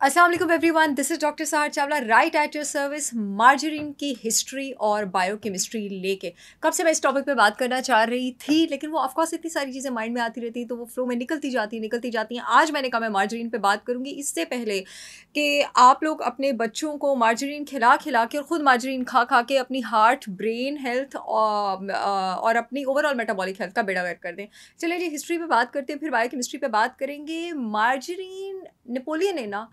Aslam everyone this is doctor Sahar Chawla right at your service margarine की history और biochemistry लेके। कब से मैं इस टॉपिक पे बात करना चाह रही थी लेकिन वो ऑफकोर्स इतनी सारी चीज़ें माइंड में आती रहती हैं तो वो फ्लो में निकलती जाती निकलती जाती हैं। आज मैंने कहा मैं मार्जरीन पे बात करूँगी। इससे पहले कि आप लोग अपने बच्चों को मार्जरीन खिला खिला के और ख़ुद मार्जरीन खा खा के अपनी हार्ट ब्रेन हेल्थ और, अपनी ओवरऑल मेटाबॉलिक हेल्थ का बेड़ा कर दें। चलिए जी हिस्ट्री पे बात करते हैं फिर बायोकेमिस्ट्री पे बात करेंगे। मार्जरीन नेपोलियन है ना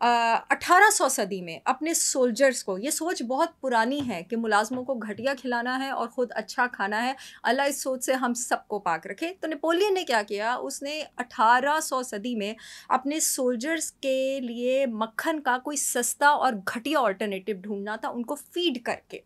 अठारह सौ सदी में अपने सोल्जर्स को, ये सोच बहुत पुरानी है कि मुलाजमों को घटिया खिलाना है और ख़ुद अच्छा खाना है। अल्लाह इस सोच से हम सबको पाक रखे। तो नेपोलियन ने क्या किया? उसने अठारह सौ सदी में अपने सोल्जर्स के लिए मक्खन का कोई सस्ता और घटिया ऑल्टरनेटिव ढूंढना था, उनको फ़ीड करके।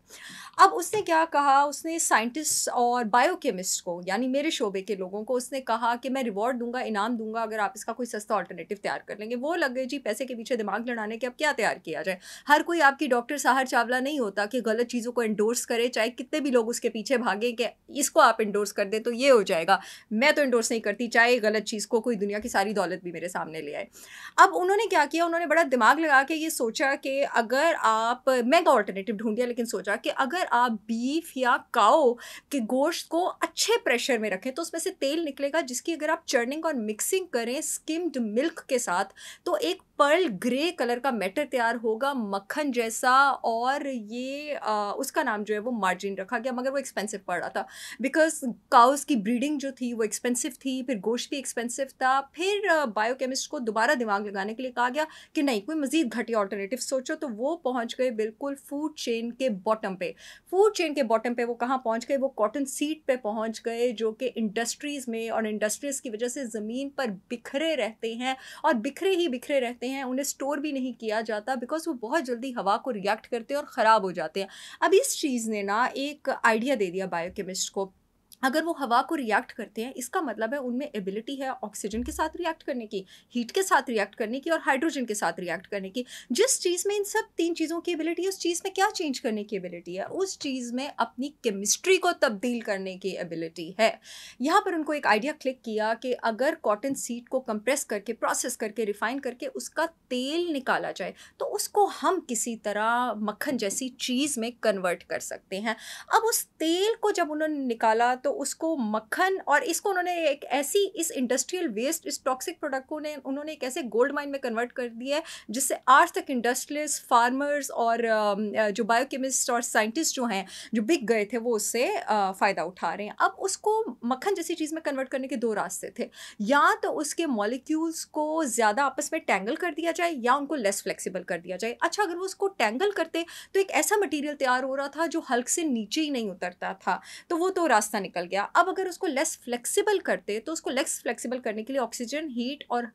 अब उसने क्या कहा? उसने साइंटिस्ट और बायोकेमिस्ट को, यानी मेरे शोबे के लोगों को, उसने कहा कि मैं रिवॉर्ड दूँगा, इनाम दूँगा, अगर आप इसका कोई सस्ता ऑल्टरनेटिव तैयार कर लेंगे। वो लग गए, जी, पैसे के पीछे दिमाग लड़ाने के अब क्या तैयार किया जाए। हर कोई आपकी डॉक्टर साहर चावला नहीं होता कि गलत चीज़ों को इंडोर्स करे, चाहे कितने भी लोग उसके पीछे भागे कि इसको आप इंडोर्स कर दें तो ये हो जाएगा। मैं तो इंडोर्स नहीं करती, चाहे गलत चीज़ को कोई दुनिया की सारी दौलत भी मेरे सामने ले आए। अब उन्होंने क्या किया? उन्होंने बड़ा दिमाग लगा के ये सोचा कि अगर आप, मैं ऑल्टरनेटिव ढूंढ दिया लेकिन सोचा कि अगर आप बीफ या काओ के गोश्त को अच्छे प्रेशर में रखें तो उसमें से तेल निकलेगा जिसकी अगर आप चर्निंग और मिक्सिंग करें स्किम्ड मिल्क के साथ तो एक पर्ल ग्रे कलर का मैटर तैयार होगा मक्खन जैसा और ये आ, उसका नाम जो है वो मार्जिन रखा गया मगर वो एक्सपेंसिव पड़ रहा था। बिकॉज़ काउस की ब्रीडिंग जो थी वो एक्सपेंसिव थी फिर गोश्त भी एक्सपेंसिव था फिर बायोकेमिस्ट को दोबारा दिमाग लगाने के लिए कहा गया कि नहीं कोई मज़ीद घटिया ऑल्टरनेटिव सोचो तो वो पहुँच गए बिल्कुल फ़ूड चेन के बॉटम पे। फ़ूड चेन के बॉटम पे वो कहाँ पहुँच गए? वो कॉटन सीड पे पहुँच गए जो कि इंडस्ट्रीज़ में और इंडस्ट्रीज़ की वजह से ज़मीन पर बिखरे रहते हैं और बिखरे ही बिखरे रहते हैं उन्हें स्टोर भी नहीं किया जाता बिकॉज़ वो बहुत जल्दी हवा को रिएक्ट करते हैं और ख़राब हो जाते हैं। अब इस चीज़ ने ना एक आइडिया दे दिया बायोकेमिस्ट को। अगर वो हवा को रिएक्ट करते हैं, इसका मतलब है उनमें एबिलिटी है ऑक्सीजन के साथ रिएक्ट करने की हीट के साथ रिएक्ट करने की और हाइड्रोजन के साथ रिएक्ट करने की। जिस चीज़ में इन सब तीन चीज़ों की एबिलिटी है, उस चीज़ में क्या चेंज करने की एबिलिटी है? उस चीज़ में अपनी केमिस्ट्री को तब्दील करने की एबिलिटी है। यहाँ पर उनको एक आइडिया क्लिक किया कि अगर कॉटन सीड को कंप्रेस करके प्रोसेस करके रिफाइन करके उसका तेल निकाला जाए तो उसको हम किसी तरह मक्खन जैसी चीज़ में कन्वर्ट कर सकते हैं। अब उस तेल को जब उन्होंने निकाला तो उसको मक्खन और इसको उन्होंने एक ऐसी इस इंडस्ट्रियल वेस्ट इस टॉक्सिक प्रोडक्ट को उन्होंने एक ऐसे गोल्ड माइन में कन्वर्ट कर दिया है, जिससे आज तक इंडस्ट्रियलिस्ट फार्मर्स और जो बायोकेमिस्ट और साइंटिस्ट जो हैं, जो बिक गए थे, वो उससे फ़ायदा उठा रहे हैं। अब उसको मक्खन जैसी चीज़ में कन्वर्ट करने के दो रास्ते थे। या तो उसके मॉलिक्यूल्स को ज़्यादा आपस में टैंगल कर दिया जाए, या उनको लेस फ्लेक्सिबल कर दिया जाए। अच्छा अगर वो उसको टैंगल करते तो एक ऐसा मटीरियल तैयार हो रहा था, जो हल्क से नीचे ही नहीं उतरता था। तो वो तो रास्ता निकल गया। अब अगर उसको लेस फ्लेक्सिबल करते तो उसको लेस फ्लेक्सिबल करने के लिए ऑक्सीजन हीट और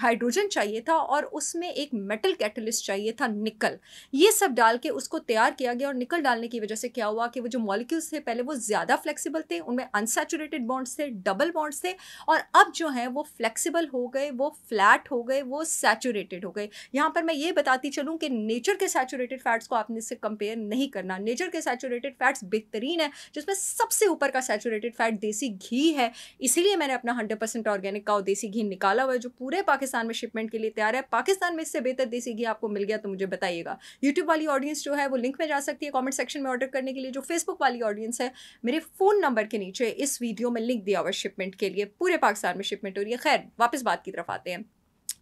हाइड्रोजन चाहिए था और उसमें एक मेटल कैटलिस्ट चाहिए था निकल ये सब डाल के उसको तैयार किया गया और निकल डालने की वजह से क्या हुआ कि वो जो मॉलिक्यूल्स थे, पहले वो ज़्यादा फ्लेक्सिबल थे, उनमें अनसेचुरेटेड बॉन्ड्स थे डबल बॉन्ड्स थे और अब जो है, वो फ्लेक्सिबल हो गए, वो फ्लैट हो गए, वो सैचुरेटेड हो गए। यहाँ पर मैं ये बताती चलूँ कि नेचर के सैचुरेटेड फैट्स को आपने इससे कंपेयर नहीं करना। नेचर के सैचुरेटेड फैट्स बेहतरीन है, जिसमें सबसे ऊपर का सैचुरेटेड फैट देसी घी है, इसीलिए मैंने अपना हंड्रेड परसेंट ऑर्गेनिक का देसी घी निकाला हुआ है, जो पूरे पाकिस्तान में शिपमेंट के लिए तैयार है। पाकिस्तान में इससे बेहतर देसी घी आपको मिल गया तो मुझे बताइएगा। यूट्यूब वाली ऑडियंस जो है, वो लिंक में जा सकती है कॉमेंट सेक्शन में ऑर्डर करने के लिए, जो फेसबुक वाली ऑडियंस है, मेरे फ़ोन नंबर के नीचे इस वीडियो में लिंक दिया हुआ शिपमेंट के लिए। पूरे पाकिस्तान में शिपमेंट हो रही है। खैर, वापस बात की तरफ़ आते हैं।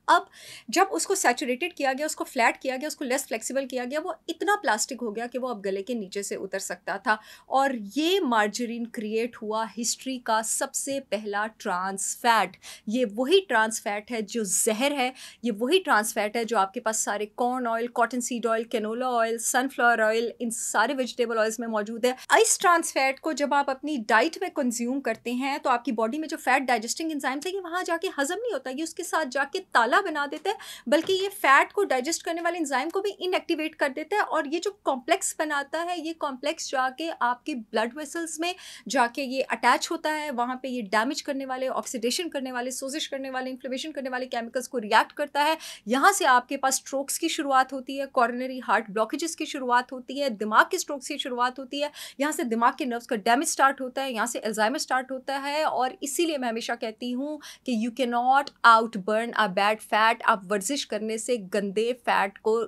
अब जब उसको सैचुरेटेड किया गया, उसको फ्लैट किया गया, उसको लेस फ्लेक्सिबल किया गया, वो इतना प्लास्टिक हो गया कि वो अब गले के नीचे से उतर सकता था। और ये मार्जरीन क्रिएट हुआ हिस्ट्री का सबसे पहला ट्रांस फैट ये वही ट्रांस फैट है जो जहर है, ये वही ट्रांस फैट है जो आपके पास सारे corn oil cotton seed oil canola oil sunflower oil इन सारे वेजिटेबल ऑयल्स में मौजूद है। इस ट्रांस फैट को जब आप अपनी डाइट में कंज्यूम करते हैं तो आपकी बॉडी में जो फैट डाइजेस्टिंग इंजाइम्स है, ये वहाँ जाके हजम नहीं होता, ये उसके साथ जाके ताला काला बना देता है, बल्कि ये फैट को डाइजेस्ट करने वाले इंजाइम को भी इनएक्टिवेट कर देता है और ये जो कॉम्प्लेक्स बनाता है, ये कॉम्प्लेक्स जाके आपके ब्लड वेसल्स में जाके ये अटैच होता है, वहाँ पर ये डैमेज करने वाले ऑक्सीडेशन करने वाले सोजिश करने वाले इन्फ्लेमेशन करने वाले केमिकल्स को रिएक्ट करता है। यहाँ से आपके पास स्ट्रोक्स की शुरुआत होती है कॉर्नरी हार्ट ब्लॉकेजेस की शुरुआत होती है, दिमाग के स्ट्रोक्स की शुरुआत होती है, यहाँ से दिमाग के नर्व्स का डैमेज स्टार्ट होता है, यहाँ से एल्जाइमर स्टार्ट होता है और इसीलिए मैं हमेशा कहती हूँ कि you can not out burn a bad fat आप वर्जिश करने से गंदे फैट को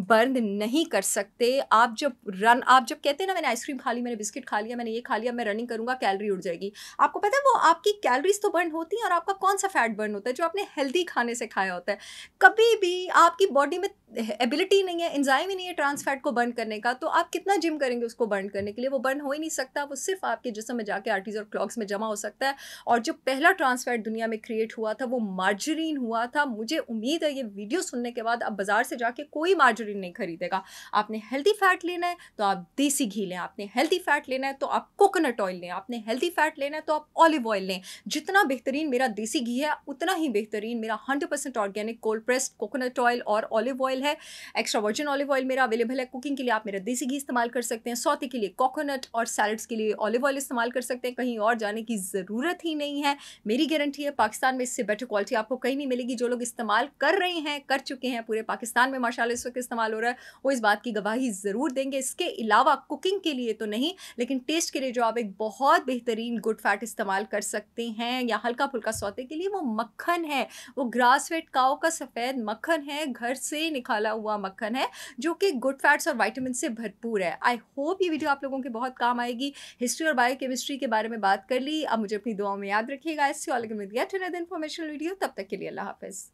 बर्न नहीं कर सकते। आप जब रन आप जब कहते हैं ना, मैंने आइसक्रीम खा ली, मैंने बिस्किट खा लिया, मैंने ये खा लिया, मैं रनिंग करूँगा कैलरी उड़ जाएगी। आपको पता है वो आपकी कैलरीज तो बर्न होती हैं और आपका कौन सा फैट बर्न होता है? जो आपने हेल्दी खाने से खाया होता है। कभी भी आपकी बॉडी में एबिलिटी नहीं है इंजाइम ही नहीं है ट्रांस फैट को बर्न करने का तो आप कितना जिम करेंगे उसको बर्न करने के लिए? वो बर्न हो ही नहीं सकता, वो सिर्फ़ आपके जिसम में जाके आर्टीज और क्लॉक्स में जमा हो सकता है। और जो पहला ट्रांस फैट दुनिया में क्रिएट हुआ था, वो मार्जरीन हुआ था। मुझे उम्मीद है ये वीडियो सुनने के बाद अब बाज़ार से जाके कोई मार्जरीन नहीं खरीदेगा। आपने हेल्दी फैट लेना है तो आप देसी घी लें। आपने हेल्दी फैट लेना है तो आप कोकोनट ऑयल लें। आपने हेल्दी फैट लेना है तो आप ऑलिव ऑयल लें। जितना बेहतरीन मेरा देसी घी है, उतना ही बेहतरीन मेरा hundred percent organic cold pressed coconut oil और ऑलिव ऑयल है। एक्स्ट्रा वर्जिन ऑलिव ऑयल मेरा अवेलेबल है। कुकिंग के लिए आप मेरा देसी घी इस्तेमाल कर सकते हैं। सौते के लिए कोकोनट और सैलड्स के लिए ऑलिव ऑयल इस्तेमाल कर सकते हैं। कहीं और जाने की ज़रूरत ही नहीं है। मेरी गारंटी है, पाकिस्तान में इससे बेटर क्वालिटी आपको कहीं नहीं मिलेगी। जो लोग इस्तेमाल कर रहे हैं, कर चुके हैं, पूरे पाकिस्तान में माशाल्लाह इस वक्त इस्तेमाल हो रहा है, वो इस बात की गवाही ज़रूर देंगे। इसके अलावा कुकिंग के लिए तो नहीं, लेकिन टेस्ट के लिए जो आप एक बहुत बेहतरीन गुड फैट इस्तेमाल कर सकते हैं, या हल्का फुल्का सौते के लिए वो मक्खन है। वो ग्रास फेड काओ का सफ़ेद मक्खन है। घर से निकाला हुआ मक्खन है, जो कि गुड फैट्स और वाइटामिन से भरपूर है। आई होप ये वीडियो आप लोगों के बहुत काम आएगी। हिस्ट्री और बायोकेमिस्ट्री के बारे में बात कर ली। अब मुझे अपनी दुआओं में याद रखिएगा। इससे और लेकिन इन्फॉर्मेशन वीडियो तब तक के लिए अल्लाह हाफिज़।